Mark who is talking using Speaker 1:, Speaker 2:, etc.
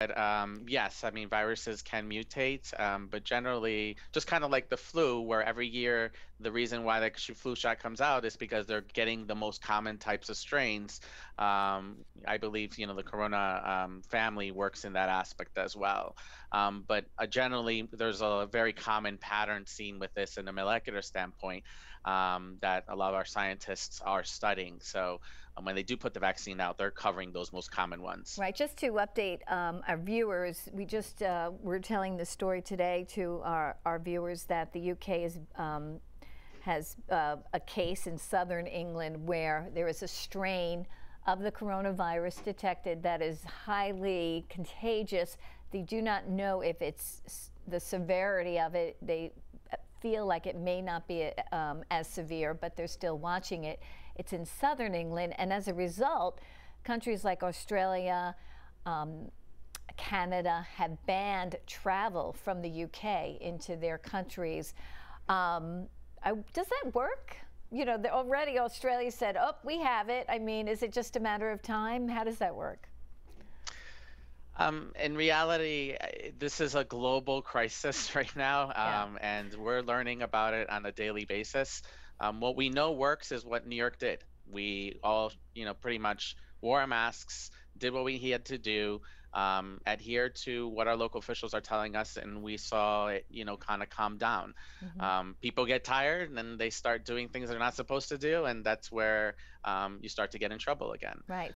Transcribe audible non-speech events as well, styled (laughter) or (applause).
Speaker 1: But um, yes, I mean, viruses can mutate, um, but generally, just kind of like the flu, where every year the reason why the flu shot comes out is because they're getting the most common types of strains. Um, I believe, you know, the corona um, family works in that aspect as well. Um, but uh, generally, there's a very common pattern seen with this in a molecular standpoint um, that a lot of our scientists are studying. So when they do put the vaccine out, they're covering those most common ones.
Speaker 2: Right. Just to update um, our viewers, we just uh, we're telling the story today to our, our viewers that the UK is um, has uh, a case in southern England where there is a strain of the coronavirus detected that is highly contagious. They do not know if it's the severity of it. They feel like it may not be um, as severe, but they're still watching it. It's in southern England, and as a result, countries like Australia, um, Canada have banned travel from the UK into their countries. Um, I, does that work? You know, already Australia said, oh, we have it. I mean, is it just a matter of time? How does that work?
Speaker 1: Um, in reality, this is a global (laughs) crisis (laughs) right now, um, yeah. and we're learning about it on a daily basis. Um, what we know works is what New York did. We all, you know, pretty much wore masks, did what we had to do, um, adhere to what our local officials are telling us, and we saw it, you know, kind of calm down. Mm-hmm. Um, people get tired, and then they start doing things they're not supposed to do, and that's where um, you start to get in trouble again.
Speaker 2: Right.